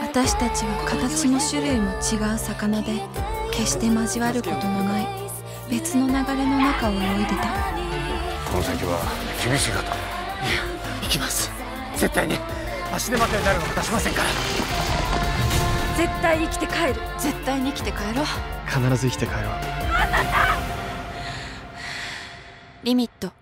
私たちは形も種類も違う魚で決して交わることのない別の流れの中を泳いでた。この先は厳しいかといや行きます。絶対に。足手まといになるのは出しませんから。絶対生きて帰る。絶対に生きて帰ろう。必ず生きて帰ろう。リミット。